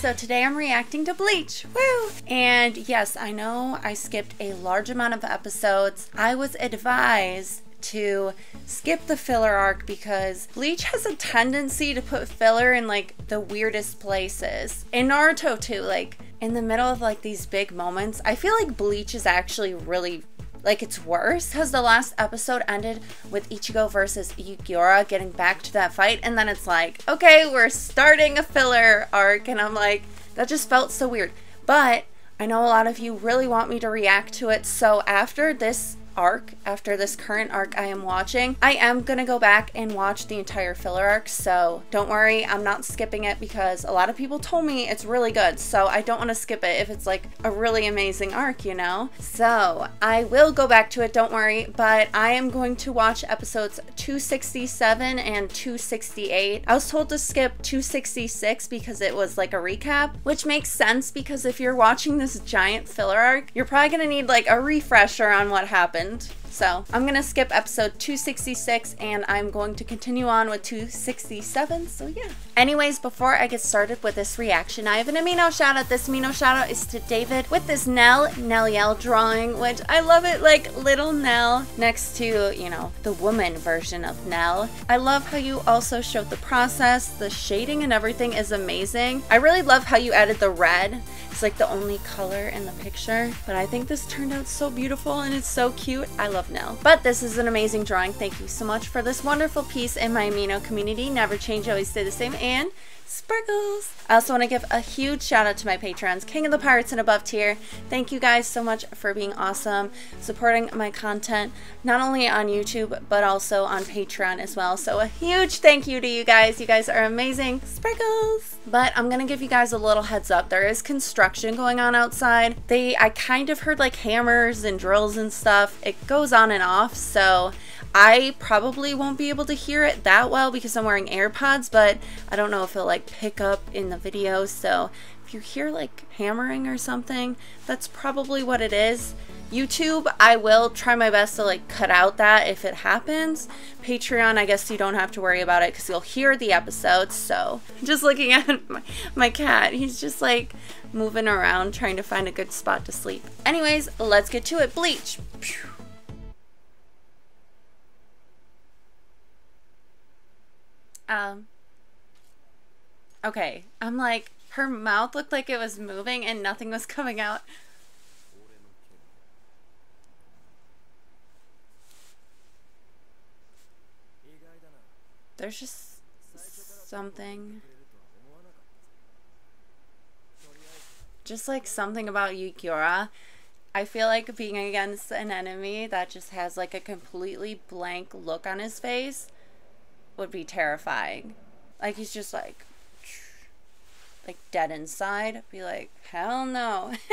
so today I'm reacting to Bleach. Woo! And yes, I know I skipped a large amount of episodes. I was advised to skip the filler arc because Bleach has a tendency to put filler in like the weirdest places. In Naruto too, like in the middle of like these big moments, I feel like Bleach is actually really like it's worse because the last episode ended with Ichigo versus Ulquiorra getting back to that fight, and then it's like, okay, we're starting a filler arc, and I'm like, that just felt so weird. But I know a lot of you really want me to react to it, so after this arc, after this current arc I am watching, I am gonna go back and watch the entire filler arc. So don't worry, I'm not skipping it because a lot of people told me it's really good. So I don't want to skip it if it's like a really amazing arc, you know? So I will go back to it, don't worry. But I am going to watch episodes 267 and 268. I was told to skip 266 because it was like a recap, which makes sense because if you're watching this giant filler arc, you're probably gonna need like a refresher on what happened happened. So I'm to skip episode 266 and I'm going to continue on with 267. So yeah. Anyways, before I get started with this reaction, I have an Amino shout out. This Amino shout out is to David with this Nell, Nelliel drawing, which I love it like little Nell next to, you know, the woman version of Nell. I love how you also showed the process. The shading and everything is amazing. I really love how you added the red. It's like the only color in the picture, but I think this turned out so beautiful and it's so cute. I love Nell. But this is an amazing drawing. Thank you so much for this wonderful piece in my Amino community. Never change, always stay the same, and sparkles. I also want to give a huge shout out to my patrons, King of the Pirates and above tier. Thank you guys so much for being awesome, supporting my content, not only on YouTube, but also on Patreon as well. So a huge thank you to you guys. You guys are amazing. Sparkles. But I'm to give you guys a little heads up. There is construction going on outside. They, I kind of heard like hammers and drills and stuff. It goes on and off. So I probably won't be able to hear it that well because I'm wearing AirPods, but I don't know if it'll like pick up in the video. So if you hear like hammering or something, that's probably what it is. YouTube, I will try my best to like cut out that if it happens. Patreon, I guess you don't have to worry about it because you'll hear the episodes. So just looking at my, my cat, he's just like moving around trying to find a good spot to sleep. Anyways, let's get to it. Bleach. Um, okay, I'm like, her mouth looked like it was moving and nothing was coming out. There's just something. Just like something about Ulquiorra. I feel like being against an enemy that just has like a completely blank look on his face would be terrifying. Like he's just like like dead inside. Be like, hell no.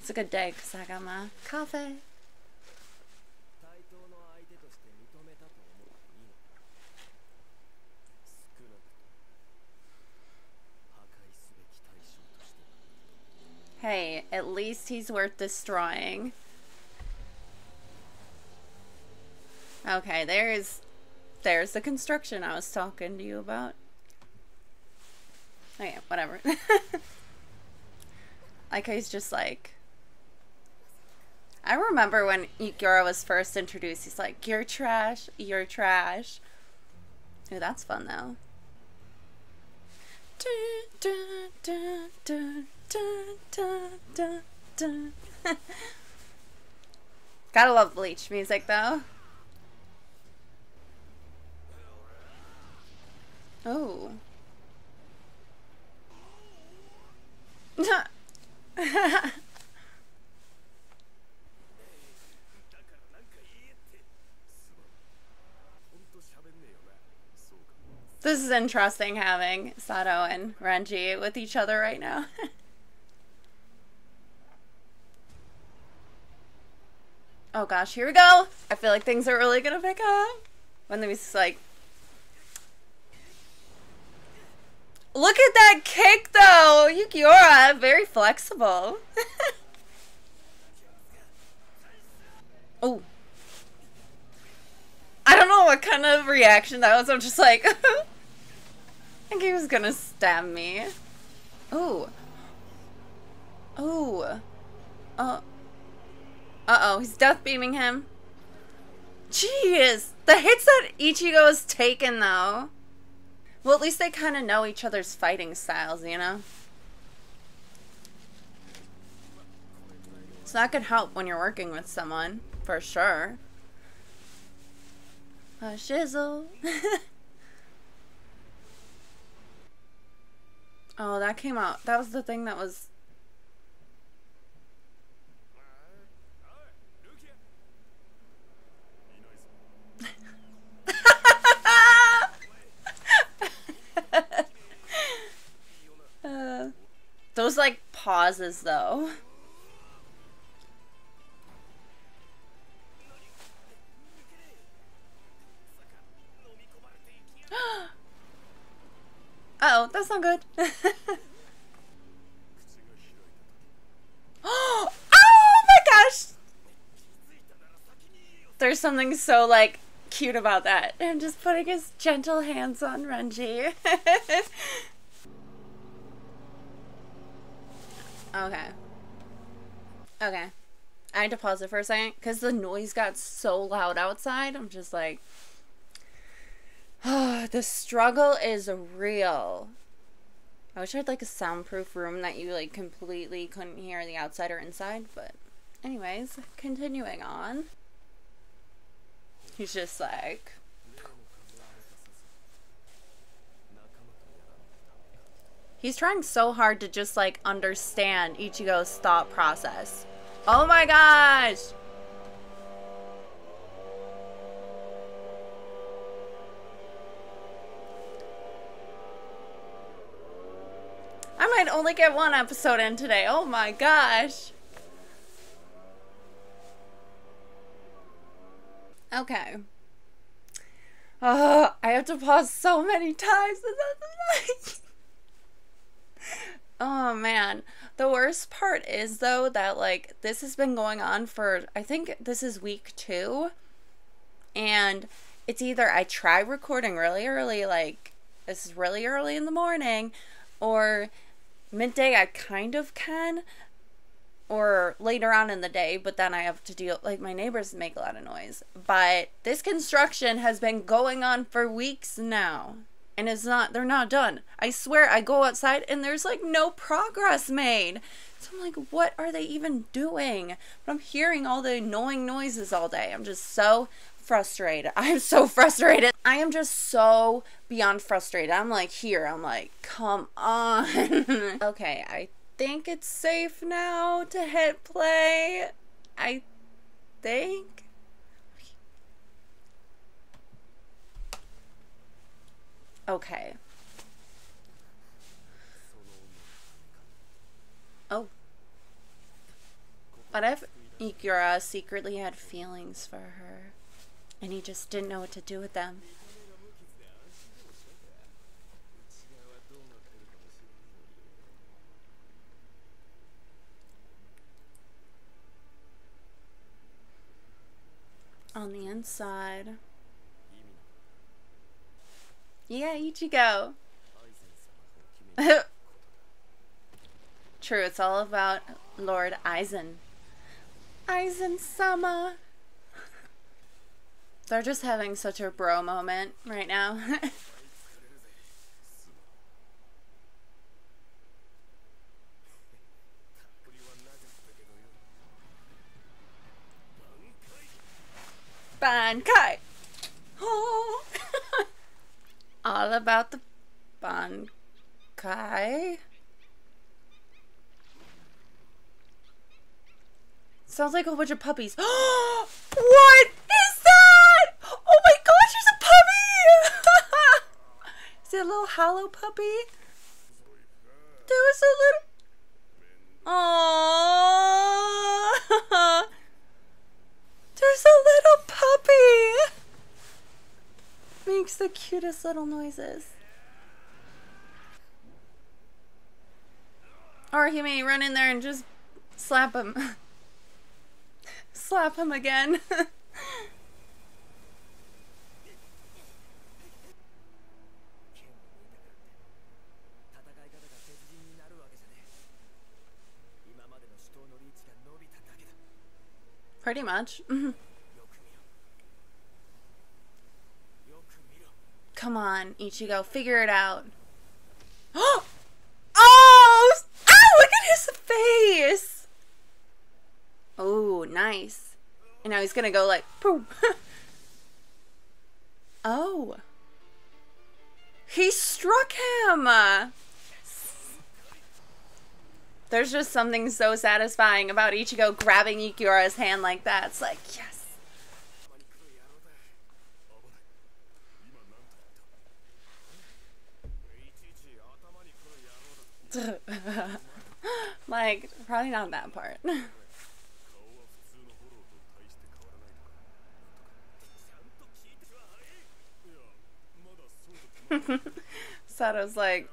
it's a good day because I got my coffee. At least he's worth destroying. Okay, there's there's the construction I was talking to you about. Oh yeah, whatever. like he's just like I remember when Ulquiorra was first introduced, he's like, You're trash, you're trash. Ooh, that's fun though. Gotta love Bleach music though. Oh. this is interesting having Sado and Renji with each other right now. oh gosh, here we go. I feel like things are really gonna pick up. When the music's like Look at that kick though! Ulquiorra, very flexible. oh. I don't know what kind of reaction that was. I'm just like, I think he was gonna stab me. Ooh. Ooh. Uh. Uh-oh, he's death beaming him. Jeez, the hits that Ichigo has taken, though. Well, at least they kind of know each other's fighting styles, you know? So that could help when you're working with someone, for sure. A shizzle. oh, that came out. That was the thing that was those like pauses though. oh, that's not good. oh my gosh! There's something so like cute about that. And just putting his gentle hands on Renji. okay. Okay. I had to pause it for a second because the noise got so loud outside. I'm just like, oh, the struggle is real. I wish I had like a soundproof room that you like completely couldn't hear the outside or inside, but anyways, continuing on. He's just like. He's trying so hard to just like understand Ichigo's thought process. Oh my gosh! I might only get one episode in today. Oh my gosh. Okay. Uh, I have to pause so many times. oh man. The worst part is though that like this has been going on for I think this is week 2 and it's either I try recording really early like this is really early in the morning or midday I kind of can or later on in the day, but then I have to deal like my neighbors make a lot of noise. But this construction has been going on for weeks now. And it's not they're not done. I swear I go outside and there's like no progress made. So I'm like, what are they even doing? But I'm hearing all the annoying noises all day. I'm just so frustrated. I'm so frustrated. I am just so beyond frustrated. I'm like here. I'm like, come on. okay, I think it's safe now to hit play. I think. Okay. Oh. What if Ulquiorra secretly had feelings for her and he just didn't know what to do with them? on the inside. Yeah, Ichigo. True, it's all about Lord Aizen. Aizen Sama. They're just having such a bro moment right now. Bankai. Oh. All about the Bankai. Sounds like a whole bunch of puppies. what is that? Oh my gosh, there's a puppy! is it a little hollow puppy? There was a little. the cutest little noises. Or he may run in there and just slap him. slap him again. Pretty much. Come on, Ichigo, figure it out. oh! Oh, look at his face! Oh, nice. And now he's gonna go like, boom. oh. He struck him! There's just something so satisfying about Ichigo grabbing Ulquiorra's hand like that. It's like, yes. like, probably not that part. Sado's like,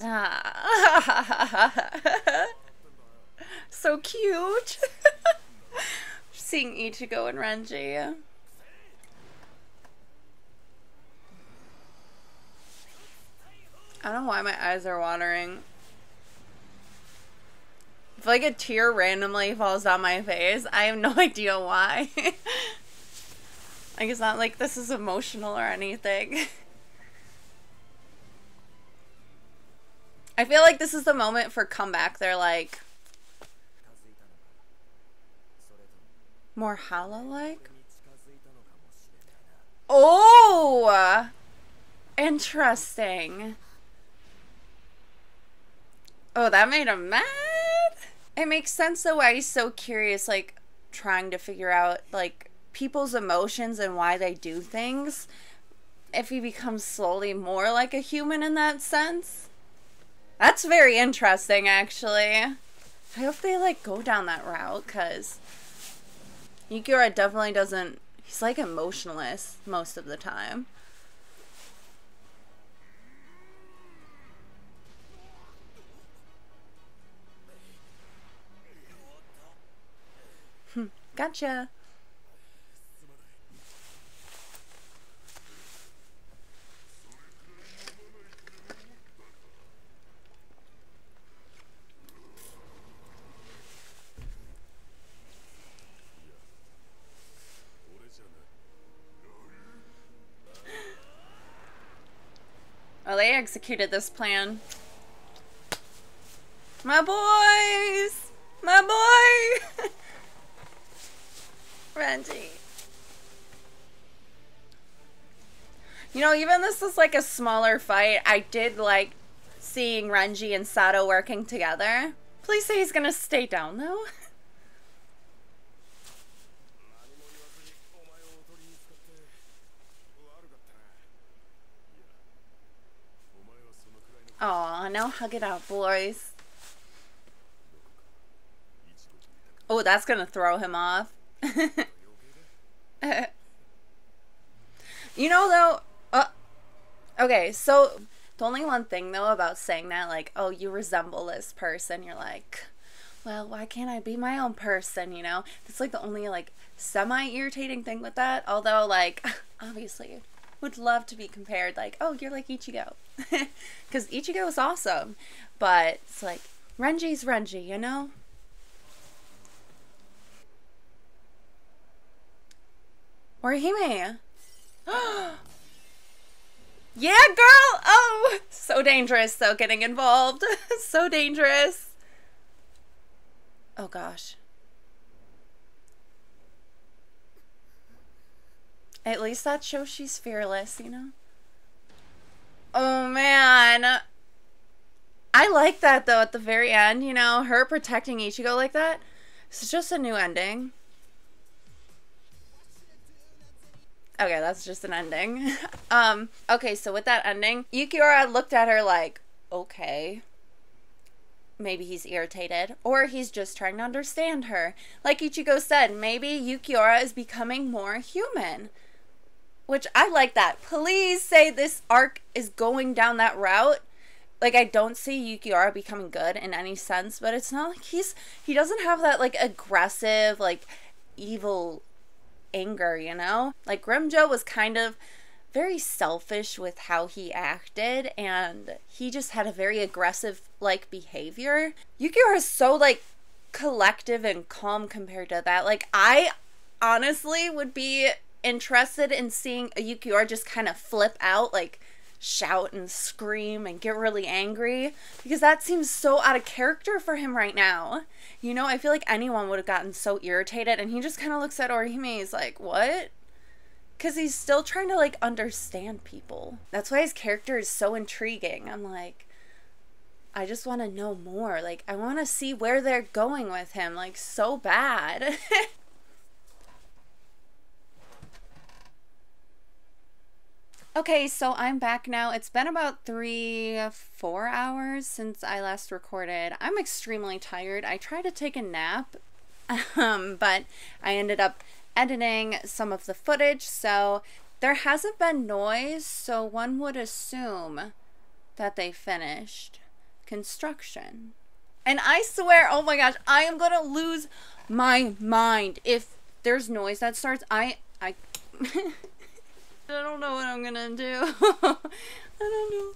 so cute. Seeing Ichigo and Renji. I don't know why my eyes are watering. If like a tear randomly falls down my face, I have no idea why. like it's not like this is emotional or anything. I feel like this is the moment for comeback. They're like more hollow like. Oh, interesting. Oh, that made him mad. It makes sense though why he's so curious, like trying to figure out like people's emotions and why they do things. If he becomes slowly more like a human in that sense. That's very interesting, actually. I hope they like go down that route because Ulquiorra definitely doesn't. He's like emotionless most of the time. Hmm, gotcha. Well, they executed this plan. My boys! My boy! Renji. You know, even this is like a smaller fight, I did like seeing Renji and Sado working together. Please say he's gonna stay down though. Aw, now hug it out, boys. Oh, that's gonna throw him off. you know, though, uh, okay, so the only one thing, though, about saying that, like, oh, you resemble this person, you're like, well, why can't I be my own person, you know? That's like the only, like, semi irritating thing with that. Although, like, obviously, would love to be compared like, oh, you're like Ichigo. Because Ichigo is awesome. But it's like, Renji's Renji, you know? Orihime. yeah, girl! Oh! So dangerous, though, getting involved. so dangerous. Oh, gosh. At least that shows she's fearless, you know? Oh man. I like that though at the very end, you know, her protecting Ichigo like that. It's just a new ending. Okay, that's just an ending. um, okay, so with that ending, Ulquiorra looked at her like, okay. Maybe he's irritated, or he's just trying to understand her. Like Ichigo said, maybe Ulquiorra is becoming more human. Which I like that. Please say this arc is going down that route. Like I don't see Ulquiorra becoming good in any sense, but it's not like he's he doesn't have that like aggressive, like evil anger, you know? Like Grimmjow was kind of very selfish with how he acted and he just had a very aggressive like behavior. Ulquiorra is so like collective and calm compared to that. Like I honestly would be interested in seeing a Ulquiorra just kind of flip out like shout and scream and get really angry because that seems so out of character for him right now. You know, I feel like anyone would have gotten so irritated and he just kind of looks at Orihime he's like, "What?" Cuz he's still trying to like understand people. That's why his character is so intriguing. I'm like I just want to know more. Like I want to see where they're going with him like so bad. Okay, so I'm back now. It's been about three, four hours since I last recorded. I'm extremely tired. I tried to take a nap, um, but I ended up editing some of the footage, so there hasn't been noise, so one would assume that they finished construction. And I swear, oh my gosh, I am gonna lose my mind if there's noise that starts. I, I. I don't know what I'm gonna do. I don't know.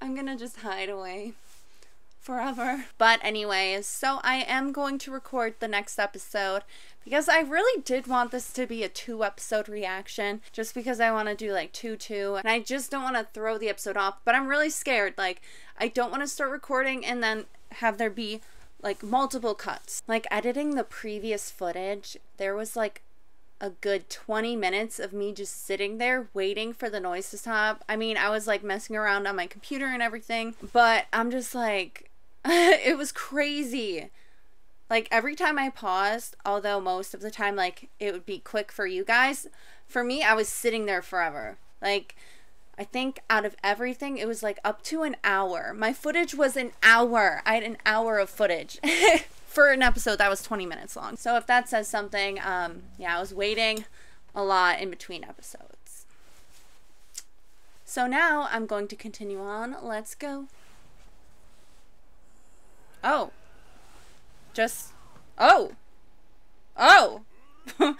I'm gonna just hide away forever. But anyways, so I am going to record the next episode because I really did want this to be a two episode reaction just because I want to do like two two and I just don't want to throw the episode off, but I'm really scared like I don't want to start recording and then have there be like multiple cuts. Like editing the previous footage, there was like a good 20 minutes of me just sitting there waiting for the noise to stop. I mean, I was like messing around on my computer and everything, but I'm just like, it was crazy. Like every time I paused, although most of the time, like it would be quick for you guys, for me, I was sitting there forever. Like, I think out of everything, it was like up to an hour. My footage was an hour. I had an hour of footage. for an episode that was 20 minutes long. So if that says something, um, yeah, I was waiting a lot in between episodes. So now I'm going to continue on. Let's go. Oh. Just. Oh. Oh. uh,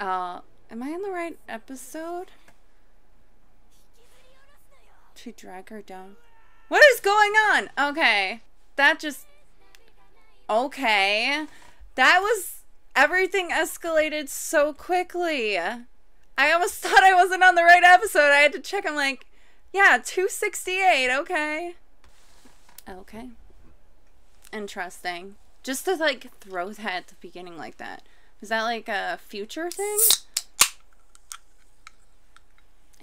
am I in the right episode? To drag her down. What is going on? Okay. That just Okay. That was. Everything escalated so quickly. I almost thought I wasn't on the right episode. I had to check. I'm like, yeah, 268. Okay. Okay. Interesting. Just to like throw that at the beginning like that. Is that like a future thing?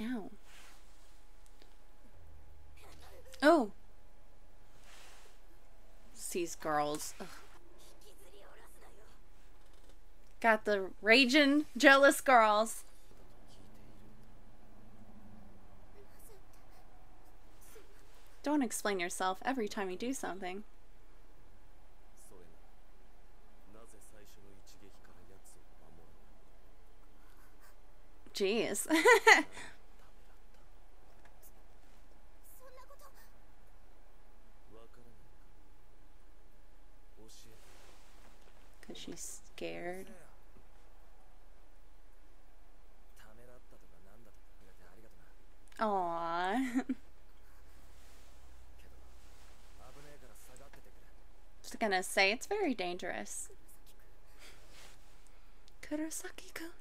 Ow. Oh these girls. Ugh. Got the raging, jealous girls. Don't explain yourself every time you do something. Jeez. because she's scared. Aww. Just gonna say it's very dangerous. Kurosaki-kun.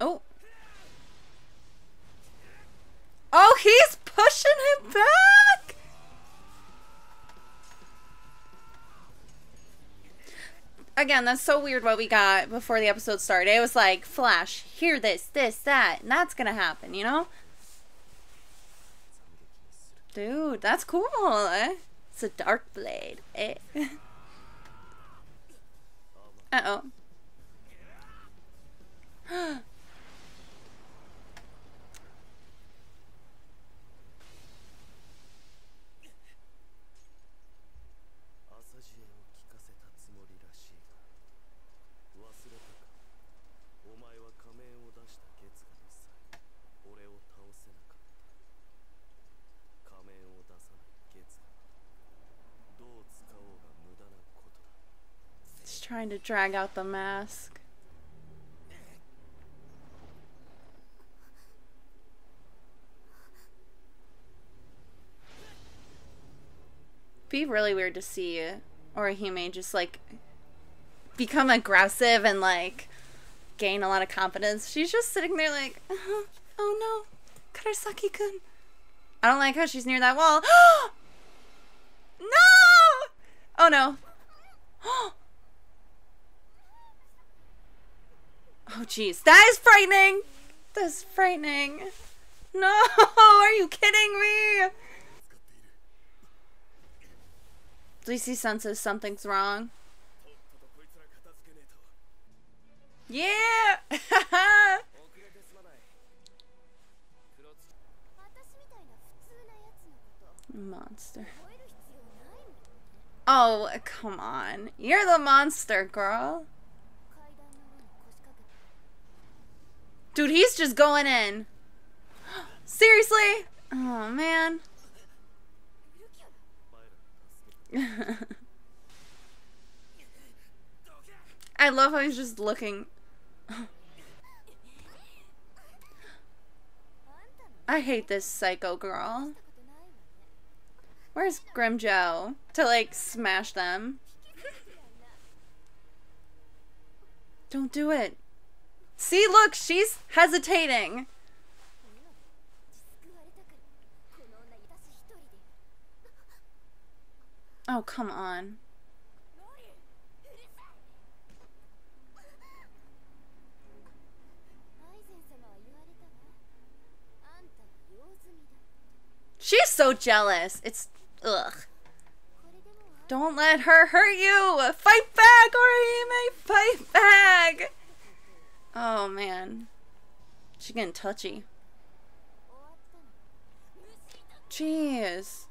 oh. Oh, he's pushing him back! Again, that's so weird what we got before the episode started. It was like, Flash, hear this, this, that, and that's gonna happen, you know? Dude, that's cool. Eh? It's a dark blade. Eh? Uh-oh. Trying to drag out the mask. Be really weird to see Orihime just like become aggressive and like gain a lot of confidence. She's just sitting there like, oh, oh no, Kurosaki-kun. I don't like how she's near that wall. no! Oh no. Oh jeez, that is frightening. That's frightening. No, are you kidding me? He senses something's wrong. Yeah! monster. Oh, come on. You're the monster, girl. Dude, he's just going in. Seriously? Oh, man. I love how he's just looking. I hate this psycho girl. Where's Grimmjow? To like smash them. Don't do it. See, look, she's hesitating. Oh, come on. She's so jealous. It's ugh. Don't let her hurt you. Fight back, Orihime. Fight back. Oh man, she's getting touchy. Jeez.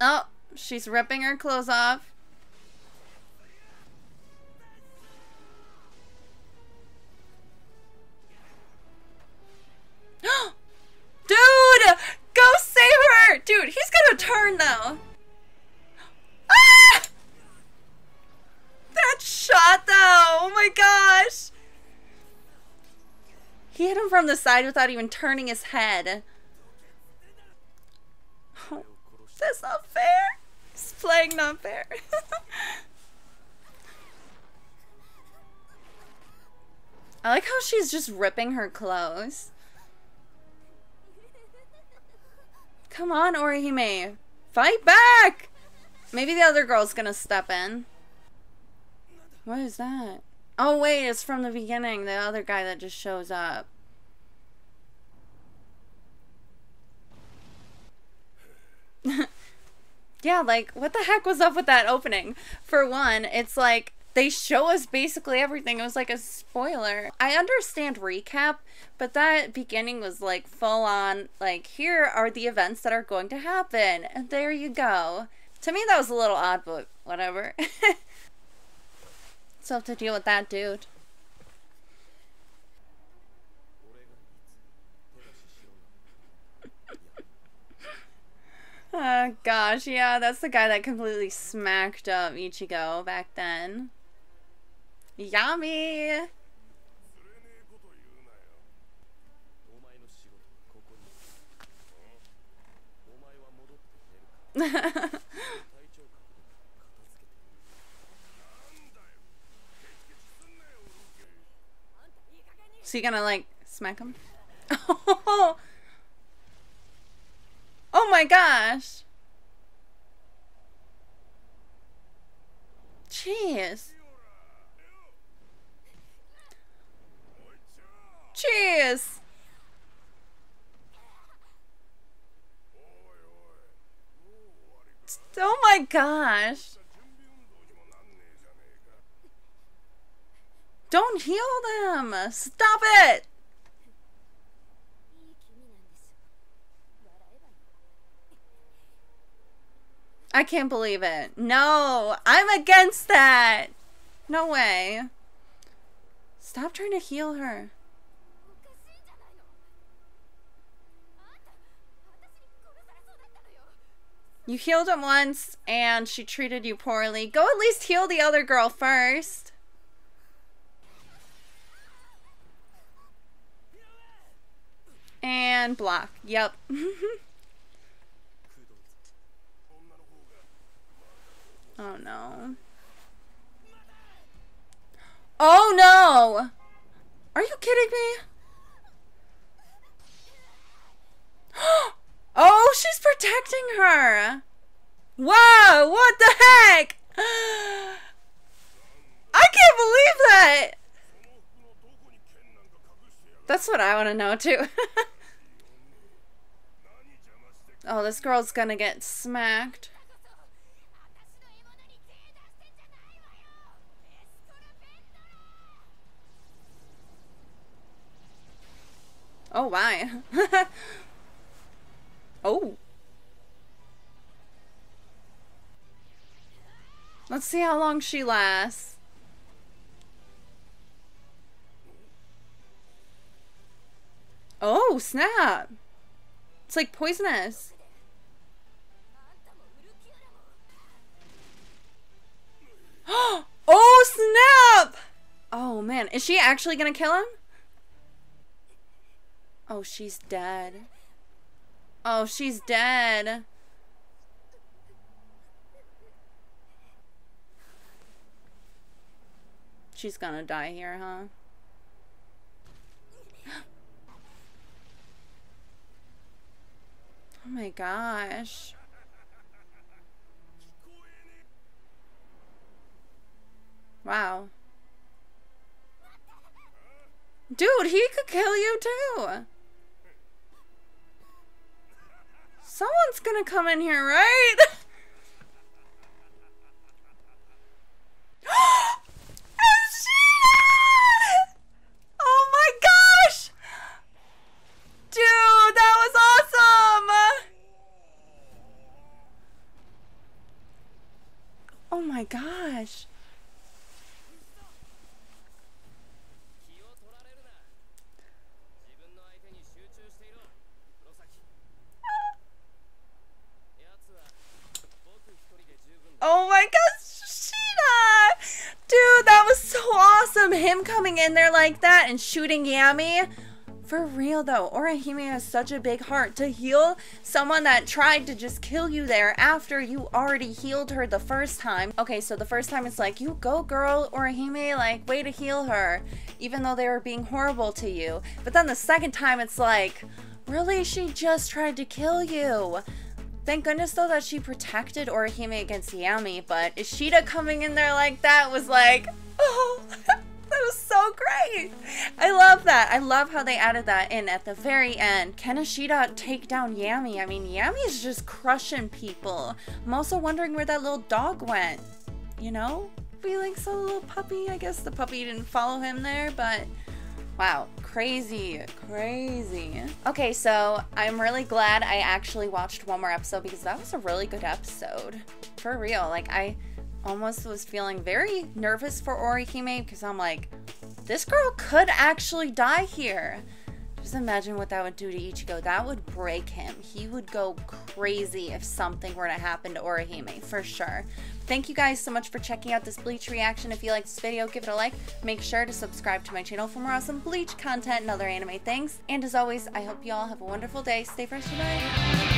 Oh, she's ripping her clothes off. Dude! Go save her! Dude, he's gonna turn though. Ah! That shot though! Oh my gosh! He hit him from the side without even turning his head. Oh, that's not fair. He's playing not fair. I like how she's just ripping her clothes. Come on, Orihime. Fight back! Maybe the other girl's gonna step in. What is that? Oh, wait, it's from the beginning. The other guy that just shows up. yeah, like, what the heck was up with that opening? For one, it's like they show us basically everything. It was like a spoiler. I understand recap, but that beginning was like full on, like, here are the events that are going to happen. And there you go. To me, that was a little odd, but whatever. so have to deal with that dude. Oh gosh, yeah, that's the guy that completely smacked up Ichigo back then. Yammy! so you gonna like smack him? oh my gosh! Jeez. Cheers! Oh my gosh. Don't heal them! Stop it! I can't believe it. No, I'm against that. No way. Stop trying to heal her. You healed him once and she treated you poorly. Go at least heal the other girl first. And block. Yep. oh no. Oh no! Are you kidding me? oh, she's protecting her! Whoa, what the heck? I can't believe that! That's what I want to know too. oh, this girl's gonna get smacked. Oh, why? oh. Let's see how long she lasts. Oh, snap. It's like poisonous. oh, snap! Oh, man. Is she actually gonna kill him? Oh, she's dead. Oh, she's dead. She's gonna die here, huh? Oh my gosh. Wow. Dude, he could kill you too. Someone's gonna come in here, right? oh my gosh! Dude, that was awesome! Oh my gosh. Oh my gosh, Ishida! Dude, that was so awesome. Him coming in there like that and shooting Yammy. For real though, Orihime has such a big heart to heal someone that tried to just kill you there after you already healed her the first time. Okay, so the first time it's like, you go girl, Orihime, like way to heal her, even though they were being horrible to you. But then the second time it's like, really, she just tried to kill you. Thank goodness though that she protected Orihime against Yammy, but Ishida coming in there like that was like, oh, was so great. I love that. I love how they added that in at the very end. Can Ishida take down Yammy? I mean, Yammy is just crushing people. I'm also wondering where that little dog went. You know? Felix, a little puppy. I guess the puppy didn't follow him there, but Wow, crazy, crazy. Okay, so I'm really glad I actually watched one more episode because that was a really good episode. For real, like I almost was feeling very nervous for Orihime because I'm like, this girl could actually die here. Just imagine what that would do to Ichigo. That would break him. He would go crazy if something were to happen to Orihime, for sure. Thank you guys so much for checking out this Bleach reaction. If you liked this video, give it a like. Make sure to subscribe to my channel for more awesome Bleach content and other anime things. And as always, I hope you all have a wonderful day. Stay fresh tonight.